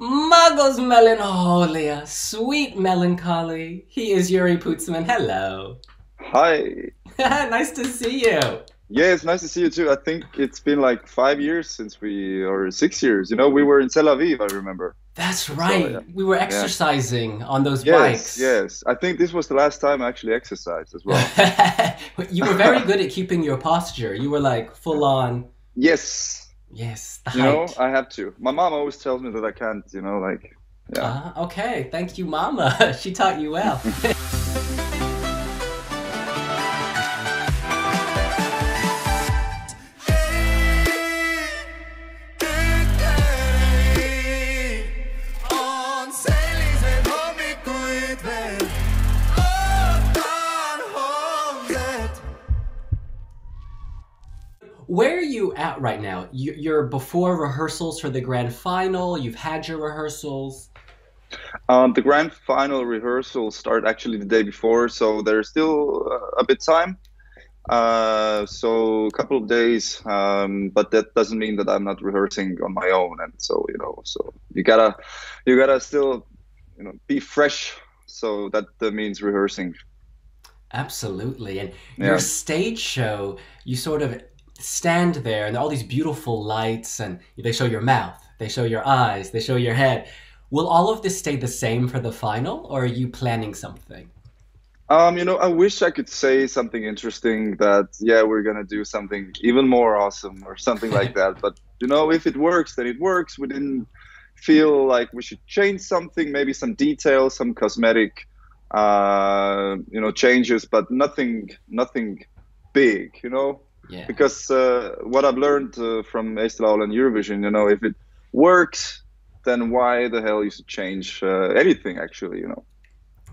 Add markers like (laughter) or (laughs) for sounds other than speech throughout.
Magus Melanhoolia, sweet melancholy. He is Jüri Pootsmann. Hello. Hi. (laughs) nice to see you. Yeah, it's nice to see you too. I think it's been like five years since we, or six years. You know, we were in Tel Aviv, I remember. That's right. So, yeah. We were exercising yeah. on those yes, bikes. Yes, I think this was the last time I actually exercised as well. (laughs) you were very good at keeping your posture. You were like full on. Yes. Yes. you know, I have to. My mom always tells me that I can't. You know, like. Yeah. Uh, okay. Thank you, Mama. (laughs) she taught you well. (laughs) at right now? You're before rehearsals for the grand final. You've had your rehearsals. Um, the grand final rehearsals start actually the day before, so there's still uh, a bit time. Uh, so a couple of days, um, but that doesn't mean that I'm not rehearsing on my own. And so you know, so you gotta, you gotta still, you know, be fresh. So that, that means rehearsing. Absolutely, and yeah. your stage show, you sort of stand there and all these beautiful lights and they show your mouth, they show your eyes, they show your head. Will all of this stay the same for the final or are you planning something? Um, you know, I wish I could say something interesting that yeah, we're gonna do something even more awesome or something like (laughs) that. But you know, if it works, then it works. We didn't feel like we should change something, maybe some details, some cosmetic, uh, you know, changes, but nothing, nothing big. You know, yeah. Because uh, what I've learned uh, from Eesti Laul and Eurovision, you know, if it works, then why the hell you should change uh, anything? Actually, you know.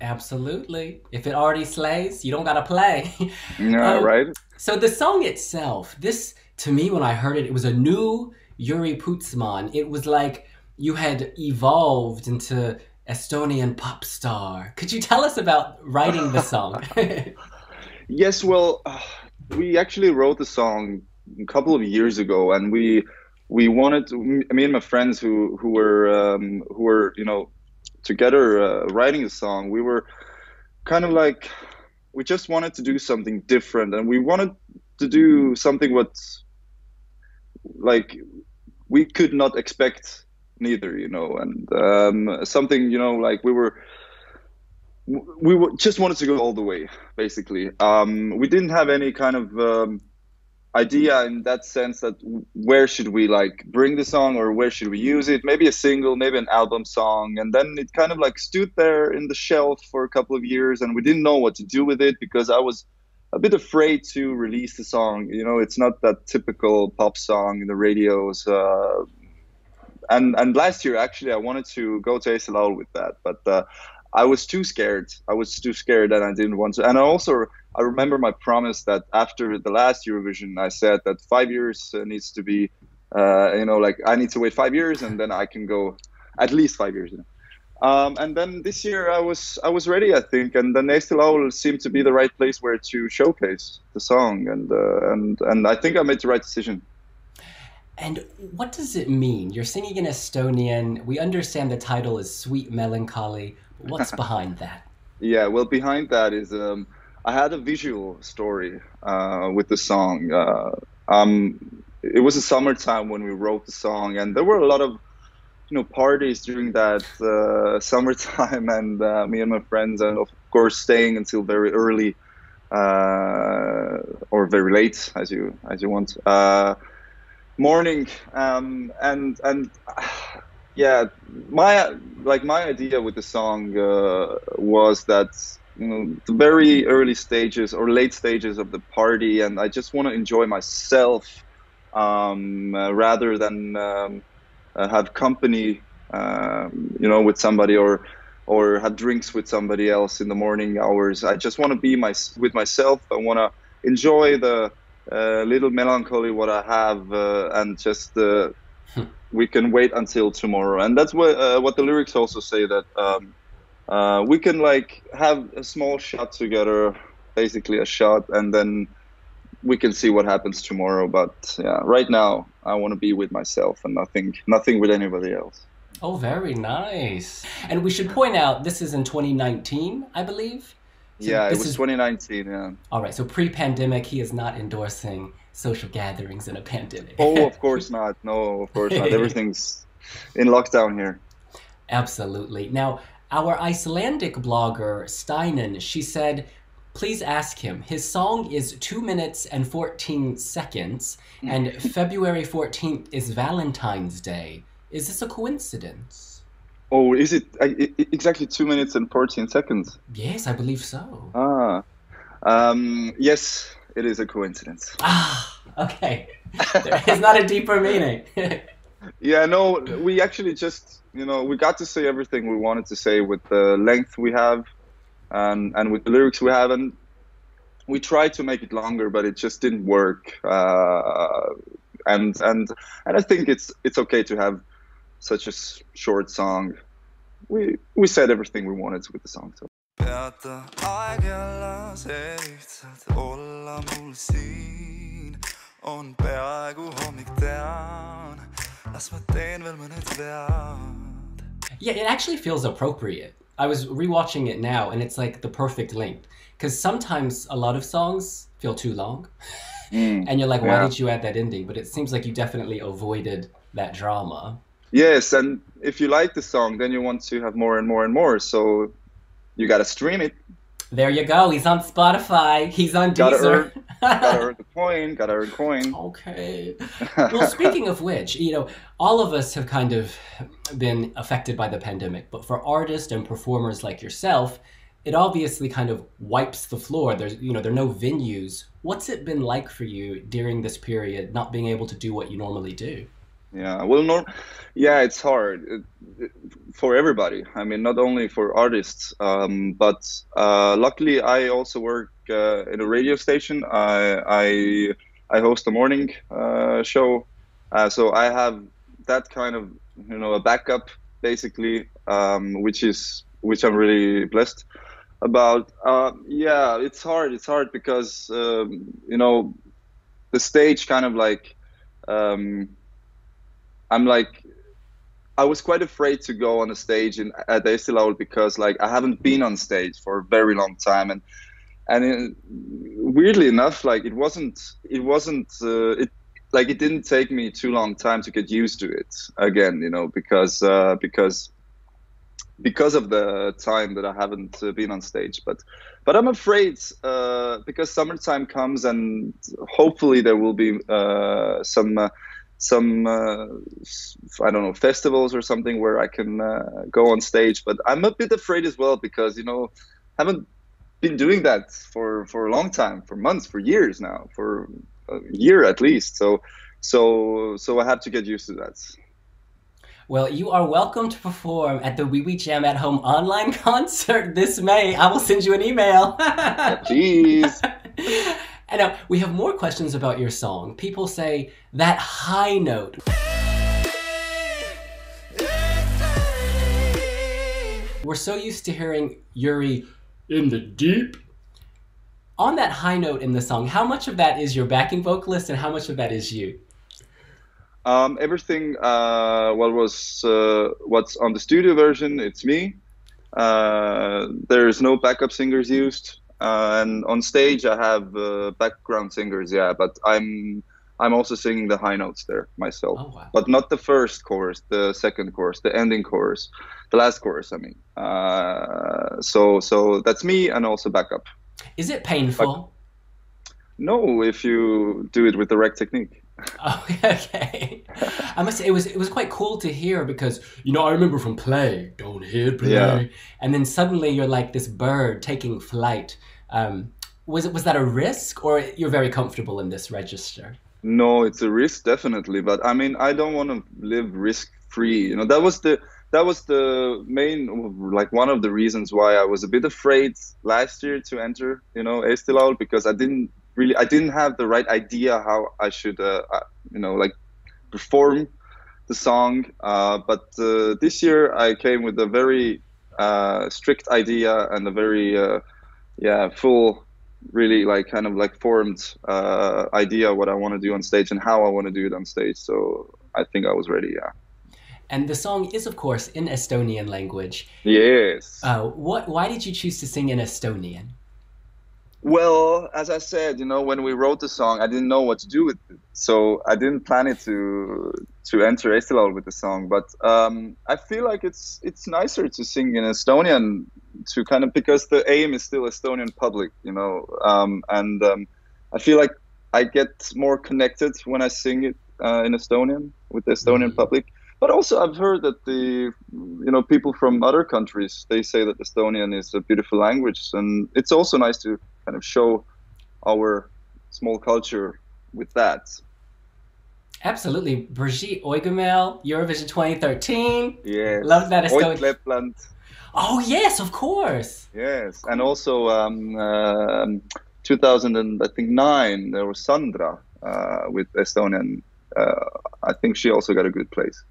Absolutely. If it already slays, you don't gotta play. (laughs) yeah, um, right. So the song itself, this to me, when I heard it, it was a new Jüri Pootsmann. It was like you had evolved into Estonian pop star. Could you tell us about writing the song? (laughs) yes, well, uh, we actually wrote the song a couple of years ago, and we we wanted to, me and my friends who who were um, who were you know together uh, writing the song. We were kind of like we just wanted to do something different, and we wanted to do something what like we could not expect neither, you know, and um, something you know like we were we just wanted to go all the way, basically. Um, we didn't have any kind of um, idea in that sense that where should we like bring the song or where should we use it? Maybe a single, maybe an album song, and then it kind of like stood there in the shelf for a couple of years, and we didn't know what to do with it because I was a bit afraid to release the song. You know, it's not that typical pop song in the radios. Uh, and and last year actually I wanted to go to Eesti Laul with that, but uh, I was too scared. I was too scared and I didn't want to. And I also I remember my promise that after the last Eurovision, I said that five years uh, needs to be, uh, you know, like I need to wait five years and then I can go at least five years. Um, and then this year I was I was ready, I think, and then Eesti Laul seemed to be the right place where to showcase the song, and uh, and and I think I made the right decision. And what does it mean? You're singing in Estonian. We understand the title is Sweet Melancholy. What's behind that? (laughs) yeah, well, behind that is um, I had a visual story uh, with the song. Uh, um, it was a summertime when we wrote the song, and there were a lot of you know parties during that uh, (laughs) summertime, and uh, me and my friends, and of course staying until very early uh, or very late, as you as you want uh, morning, um, and and yeah, my like my idea with the song uh, was that you know the very early stages or late stages of the party, and I just want to enjoy myself um, uh, rather than um, uh, have company, um, you know, with somebody or or have drinks with somebody else in the morning hours. I just want to be my with myself. I want to enjoy the uh, little melancholy what I have uh, and just uh, we can wait until tomorrow and that's what uh, what the lyrics also say that um, uh, we can like have a small shot together basically a shot and then we can see what happens tomorrow but yeah right now i want to be with myself and nothing nothing with anybody else Oh, very nice. And we should point out this is in 2019, I believe. So yeah, it was is... 2019. Yeah. All right. So pre-pandemic, he is not endorsing social gatherings in a pandemic. oh, of (laughs) course not. No, of course not. (laughs) Everything's in lockdown here. Absolutely. Now, our Icelandic blogger Steinen, she said, please ask him. His song is two minutes and 14 seconds, hmm. and February 14th is Valentine's Day. Is this a coincidence? Oh, is it exactly two minutes and 14 seconds? Yes, I believe so. Ah, um, yes, it is a coincidence. Ah, okay. there is not a deeper meaning. (laughs) yeah, no, we actually just, you know, we got to say everything we wanted to say with the length we have and, and with the lyrics we have. And we tried to make it longer, but it just didn't work. Uh, and, and, and I think it's, it's okay to have such a short song. We we said everything we wanted with the song. So. on peaaegu hommik tean, las ma teen veel mõned vead. Yeah, it actually feels appropriate. I was rewatching it now and it's like the perfect length. Because sometimes a lot of songs feel too long. Mm, and you're like, why yeah. did you add that ending? But it seems like you definitely avoided that drama. Yes, and if you like the song, then you want to have more and more and more. So you got to stream it. There you go. He's on Spotify. He's on gotta Deezer. Earn, gotta earn (laughs) the coin. Gotta earn coin. Okay. (laughs) Well, speaking of which, you know, all of us have kind of been affected by the pandemic, but for artists and performers like yourself, it obviously kind of wipes the floor. There's, you know, there are no venues. What's it been like for you during this period, not being able to do what you normally do? Yeah, well, no, yeah, it's hard it, it, for everybody. I mean, not only for artists, um, but uh, luckily I also work uh, in a radio station. I I, I host a morning uh, show, uh, so I have that kind of you know a backup basically, um, which is which I'm really blessed about. Uh, yeah, it's hard. It's hard because um, you know the stage kind of like. Um, I'm like, I was quite afraid to go on a stage in, at Eesti Laul because like I haven't been on stage for a very long time. And and it, weirdly enough like it wasn't it wasn't uh, it like it didn't take me too long time to get used to it again you know because uh, because because of the time that I haven't uh, been on stage. But but I'm afraid uh, because summertime comes and hopefully there will be uh, some uh, some uh, I don't know festivals or something where I can uh, go on stage. But I'm a bit afraid as well because you know I haven't been doing that for for a long time, for months, for years now, for a year at least. So so so I have to get used to that. Well, you are welcome to perform at the Wiwi Jam at Home online (laughs) concert this May. I will send you an email. (laughs) Jeez. (laughs) And now we have more questions about your song. People say that high note. We're so used to hearing Jüri in the deep. On that high note in the song, how much of that is your backing vocalist and how much of that is you? Um, everything uh, what was uh, what's on the studio version, it's me. Uh, there's no backup singers used. And on stage I have uh, background singers, yeah, but I'm I'm also singing the high notes there myself, oh, wow. but not the first chorus, the second chorus, the ending chorus, the last chorus. I mean, uh, so so that's me and also backup. Is it painful? No, if you do it with the right technique. (laughs) Oh, (laughs) okay. I must say it was it was quite cool to hear because you know I remember from play, don't hit play, yeah. and then suddenly you're like this bird taking flight um, was it was that a risk, or you're very comfortable in this register? No, it's a risk definitely, but I mean I don't want to live risk free. You know that was the that was the main like one of the reasons why I was a bit afraid last year to enter you know Eesti Laul because I didn't really I didn't have the right idea how I should uh, uh you know like perform the song uh, but uh, this year I came with a very uh, strict idea and a very uh, yeah full really like kind of like formed uh, idea what I want to do on stage and how I want to do it on stage. So I think I was ready. Yeah. and the song is, of course, in Estonian language. Yes. Uh, what? Why did you choose to sing in Estonian? Well, as I said, you know, when we wrote the song, I didn't know what to do with it, so I didn't plan it to to enter Eesti with the song. But um, I feel like it's it's nicer to sing in Estonian to kind of because the aim is still Estonian public, you know, um, and um, I feel like I get more connected when I sing it uh, in Estonian with the Estonian mm-hmm. public. But also, I've heard that the you know people from other countries they say that Estonian is a beautiful language, and it's also nice to kind of show our small culture with that. Absolutely. Birgit Õigemeel, Eurovision 2013. Yes. Love that. Oit Oh, yes, of course. Yes. And also um, uh, 2000 and I think nine, there was Sandra uh, with Estonian. Uh, I think she also got a good place.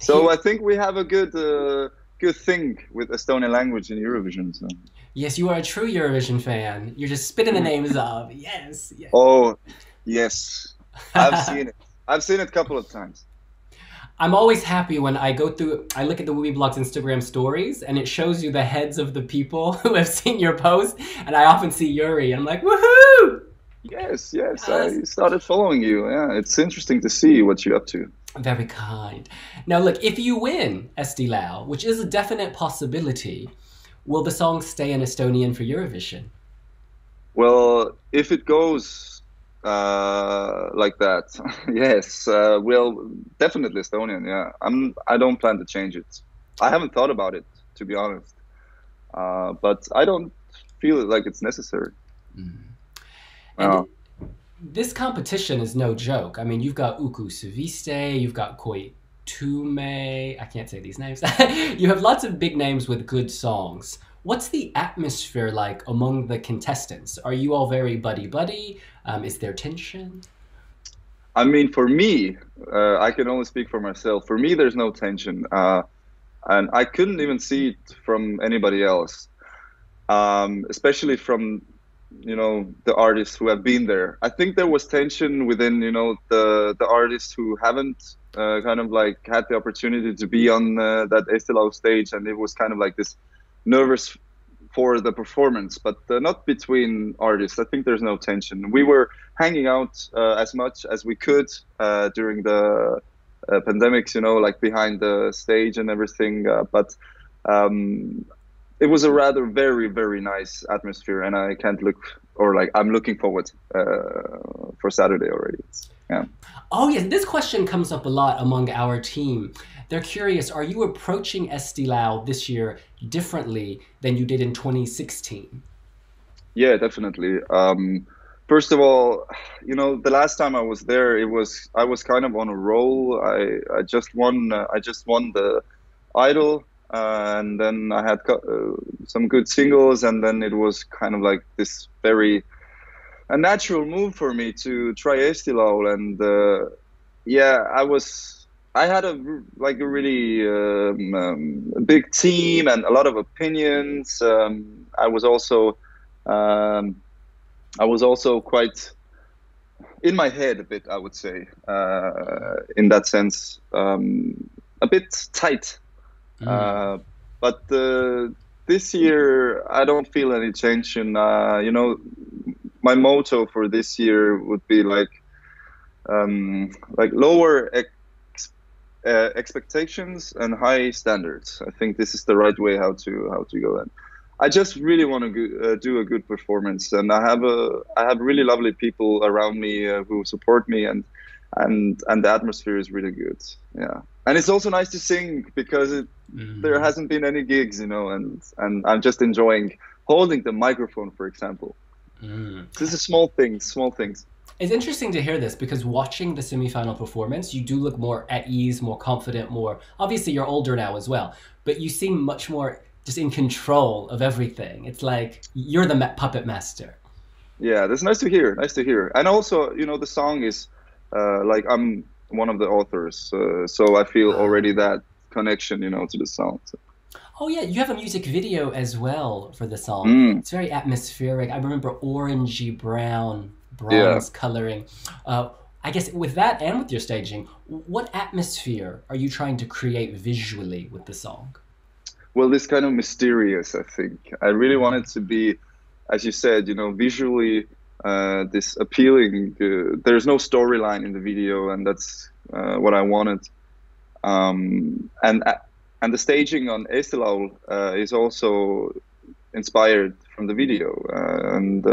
So. I think we have a good uh, good thing with Estonian language in Eurovision. So. Yes, you are a true Eurovision fan. You're just spitting the names (laughs) of. Yes. yes. Oh, yes. I've (laughs) seen it. I've seen it a couple of times. I'm always happy when I go through, I look at the Wiwibloggs' Instagram stories and it shows you the heads of the people (laughs) who have seen your post. And I often see Jüri and I'm like, woohoo! Yes, yes, yes. I started following you. Yeah, it's interesting to see what you're up to. Very kind. Now, look, if you win Eesti Laul, which is a definite possibility, will the song stay in Estonian for Eurovision? Well, if it goes uh, like that, (laughs) yes, uh, well, definitely Estonian. Yeah, I'm. I don't plan to change it. I haven't thought about it to be honest, uh, but I don't feel like it's necessary. Mm. And this competition is no joke. I mean, you've got Uku Suviste, you've got Koit Toome, I can't say these names. (laughs) you have lots of big names with good songs. What's the atmosphere like among the contestants? Are you all very buddy buddy? Um, is there tension? I mean, for me, uh, I can only speak for myself. For me, there's no tension, uh, and I couldn't even see it from anybody else, um, especially from you know the artists who have been there. I think there was tension within you know the the artists who haven't uh, kind of like had the opportunity to be on uh, that Eesti stage, and it was kind of like this nervous for the performance, but uh, not between artists. I think there's no tension. We were hanging out uh, as much as we could uh, during the uh, pandemics, you know, like behind the stage and everything. but um, it was a rather very very nice atmosphere, and I can't look or like I'm looking forward uh, for Saturday already. yeah. Oh yes, this question comes up a lot among our team. They're curious: Are you approaching Eesti Laul this year differently than you did in 2016? Yeah, definitely. Um, first of all, you know, the last time I was there, it was I was kind of on a roll. I I just won uh, I just won the Idol and then I had uh, some good singles, and then it was kind of like this very a natural move for me to try Eesti Laul, and uh, yeah, I was I had a like a really um, um, big team and a lot of opinions. Um, I was also um, I was also quite in my head a bit, I would say, uh, in that sense, um, a bit tight Mm. Uh, but uh, this year, I don't feel any change in. Uh, you know, my motto for this year would be like, um, like lower ex- uh, expectations and high standards. I think this is the right way how to how to go. And I just really want to go, uh, do a good performance, and I have a I have really lovely people around me uh, who support me, and and and the atmosphere is really good. Yeah, and it's also nice to sing because it Mm. There hasn't been any gigs, you know, and and I'm just enjoying holding the microphone, for example. Mm. This is small things, small things. It's interesting to hear this because watching the semi-final performance, you do look more at ease, more confident, more. Obviously, you're older now as well, but you seem much more just in control of everything. It's like you're the puppet master. Yeah, that's nice to hear. Nice to hear. And also, you know, the song is uh, like I'm one of the authors, uh, so I feel ah. already that connection, you know, to the song. So. Oh yeah, you have a music video as well for the song. Mm. It's very atmospheric. I remember orangey brown, bronze yeah. coloring. Uh, I guess with that and with your staging, what atmosphere are you trying to create visually with the song? Well, this kind of mysterious, I think. I really want it to be, as you said, you know, visually uh, this appealing. Uh, there's no storyline in the video, and that's uh, what I wanted. Um, and uh, and the staging on Eesti Laul uh, is also inspired from the video, uh, and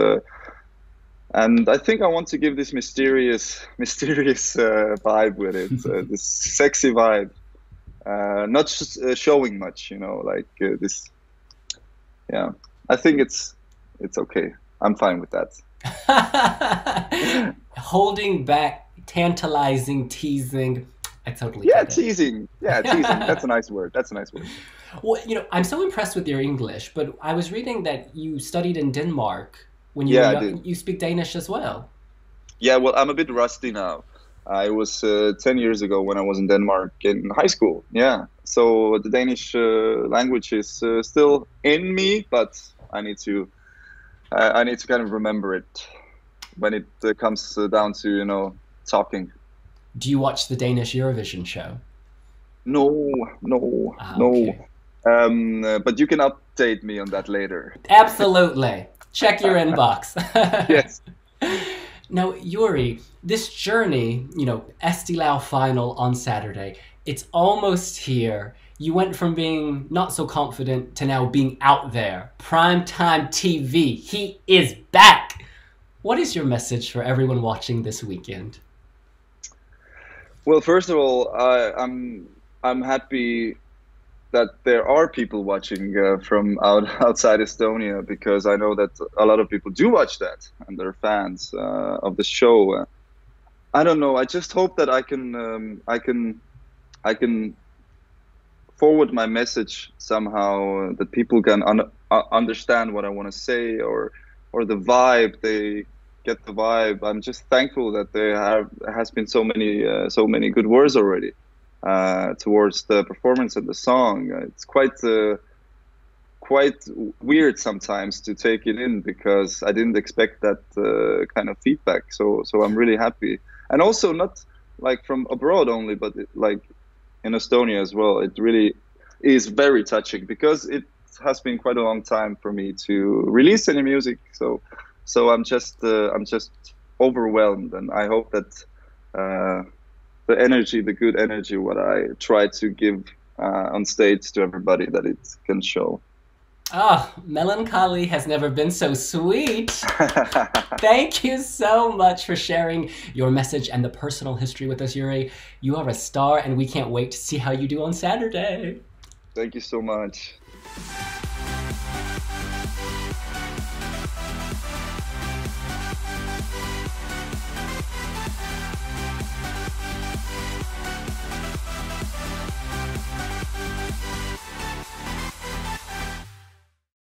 and I think I want to give this mysterious, (laughs) mysterious uh, vibe with it, uh, (laughs) this sexy vibe. Uh, not just uh, showing much, you know, like uh, this. Yeah, I think it's it's okay. I'm fine with that. (laughs) Holding back, tantalizing, teasing. I totally. Yeah, teasing. Yeah, teasing. That's a nice word. That's a nice word. Well, you know, I'm so impressed with your English, but I was reading that you studied in Denmark when you yeah, young, you speak Danish as well. Yeah, well, I'm a bit rusty now. I was uh, 10 years ago when I was in Denmark in high school. Yeah. So the Danish uh, language is uh, still in me, but I need to I need to kind of remember it when it uh, comes uh, down to, you know, talking. Do you watch the Danish Eurovision show? No, no, ah, no. Okay. Um, uh, but you can update me on that later. Absolutely. (laughs) Check your inbox. (laughs) yes. Now, Jüri, this journey, you know, Eesti Laul final on Saturday, it's almost here. You went from being not so confident to now being out there. Primetime TV. He is back. What is your message for everyone watching this weekend? Well, first of all, I'm I'm happy that there are people watching uh, from out, (laughs) outside Estonia because I know that a lot of people do watch that and they're fans uh, of the show. I don't know. I just hope that I can um, I can I can forward my message somehow that people can un- uh, understand what I want to say or or the vibe they get the vibe. I'm just thankful that there have has been so many uh, so many good words already uh, towards the performance of the song. It's quite uh, quite weird sometimes to take it in because I didn't expect that uh, kind of feedback. So so I'm really happy, and also not like from abroad only, but like in Estonia as well. It really is very touching because it has been quite a long time for me to release any music. So so I'm just uh, I'm just overwhelmed, and I hope that uh, the energy, the good energy, what I try to give uh, on stage to everybody that it can show. Ah, oh, melancholy has never been so sweet. (laughs) Thank you so much for sharing your message and the personal history with us, Jüri. You are a star, and we can't wait to see how you do on Saturday. Thank you so much.